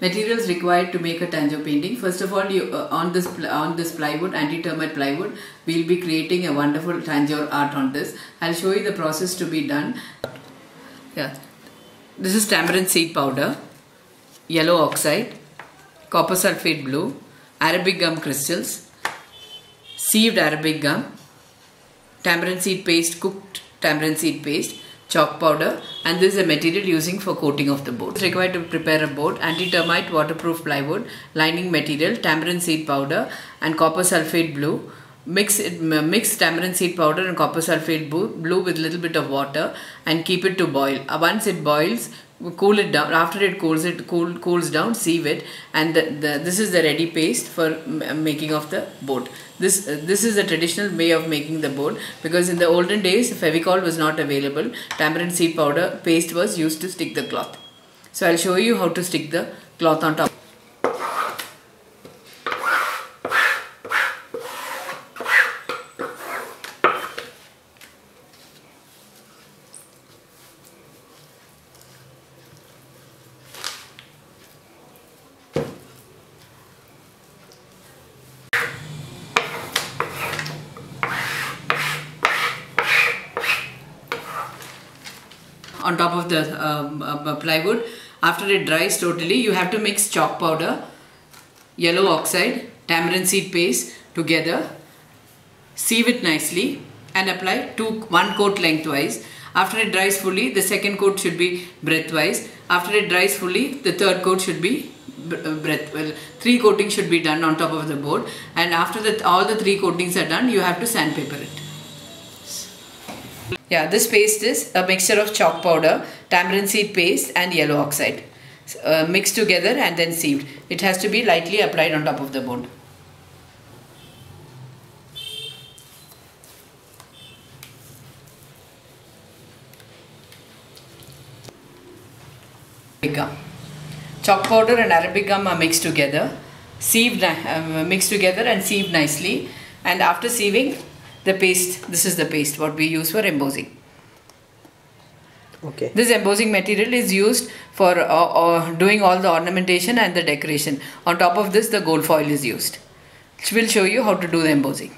Materials required to make a Tanjore painting. First of all, you uh, on this on this plywood, anti-termite plywood, we'll be creating a wonderful Tanjore art on this. I'll show you the process to be done. Yeah, this is tamarind seed powder, yellow oxide, copper sulfate blue, Arabic gum crystals, sieved Arabic gum, tamarind seed paste, cooked tamarind seed paste, chalk powder and this is a material using for coating of the board. It's required to prepare a board, anti-termite waterproof plywood, lining material, tamarind seed powder and copper sulfate blue. Mix it, mix tamarind seed powder and copper sulfate blue, with little bit of water and keep it to boil. Uh, Once it boils, cool it down after it cools it cool, cools down sieve it and the, the, this is the ready paste for making of the board this uh, this is the traditional way of making the board because in the olden days fevicol was not available. Tamarind seed powder paste was used to stick the cloth. So i'll show you how to stick the cloth on top on top of the um, uh, plywood. After it dries totally, you have to mix chalk powder, yellow oxide, tamarind seed paste together, sieve it nicely and apply two one coat lengthwise. After it dries fully, the second coat should be breadthwise. After it dries fully, the third coat should be uh, breadth. Well, three coatings should be done on top of the board, and after that, all the three coatings are done, you have to sandpaper it. Yeah, this paste is a mixture of chalk powder, tamarind seed paste and yellow oxide. Uh, mixed together and then sieved. It has to be lightly applied on top of the. Arabic gum. Chalk powder and Arabic gum are mixed together, sieved, uh, mixed together and sieved nicely. And after sieving, the paste, this is the paste what we use for embossing. Okay. This embossing material is used for uh, uh, doing all the ornamentation and the decoration. On top of this, the gold foil is used. Which will show you how to do the embossing.